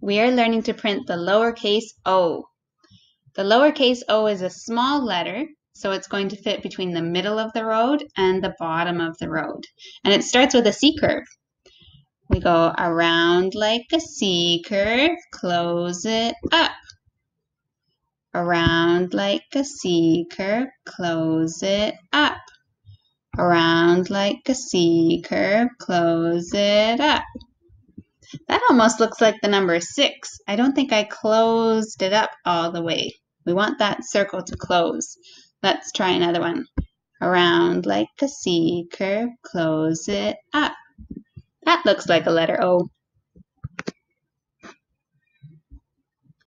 we are learning to print the lowercase o. The lowercase o is a small letter, so it's going to fit between the middle of the road and the bottom of the road. And it starts with a C curve. We go around like a C curve, close it up. Around like a C curve, close it up. Around like a C curve, close it up. That almost looks like the number six. I don't think I closed it up all the way. We want that circle to close. Let's try another one. Around like a C curve, close it up. That looks like a letter O.